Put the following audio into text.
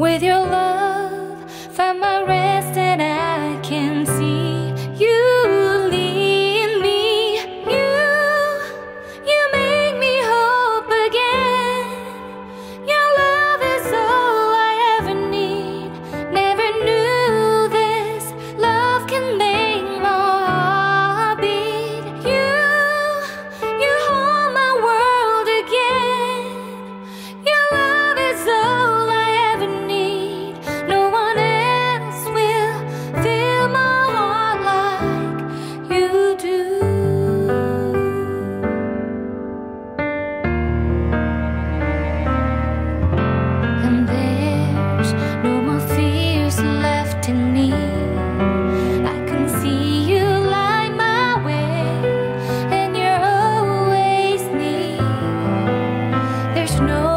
with your there's no